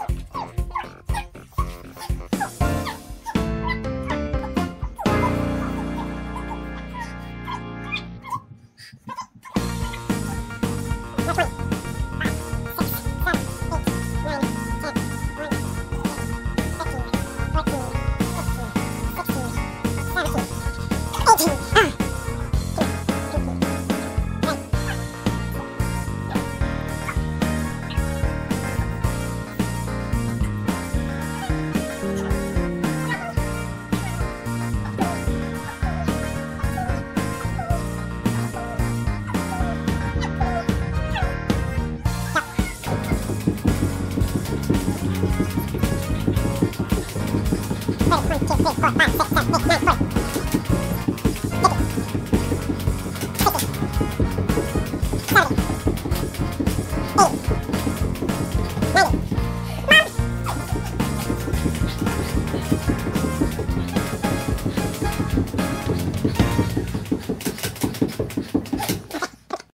Oh, Oh!